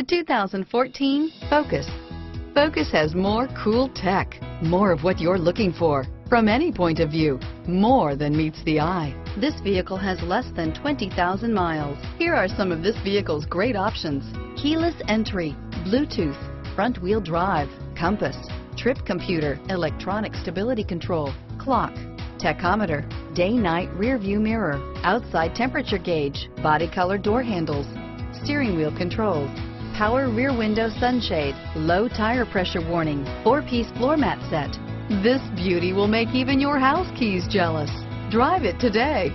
The 2014 Focus. Focus has more cool tech, more of what you're looking for. From any point of view, more than meets the eye. This vehicle has less than 20,000 miles. Here are some of this vehicle's great options. Keyless entry, Bluetooth, front wheel drive, compass, trip computer, electronic stability control, clock, tachometer, day-night rear view mirror, outside temperature gauge, body color door handles, steering wheel controls, power rear window sunshade, low tire pressure warning, four-piece floor mat set. This beauty will make even your house keys jealous. Drive it today.